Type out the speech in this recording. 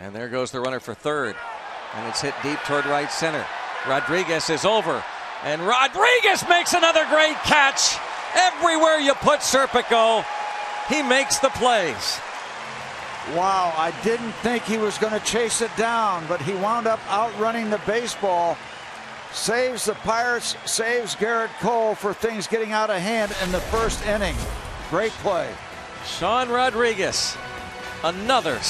And there goes the runner for third. And it's hit deep toward right center. Rodriguez is over. And Rodriguez makes another great catch. Everywhere you put Serpico, he makes the plays. Wow, I didn't think he was going to chase it down, but he wound up outrunning the baseball. Saves the Pirates, saves Gerrit Cole for things getting out of hand in the first inning. Great play. Sean Rodriguez, another.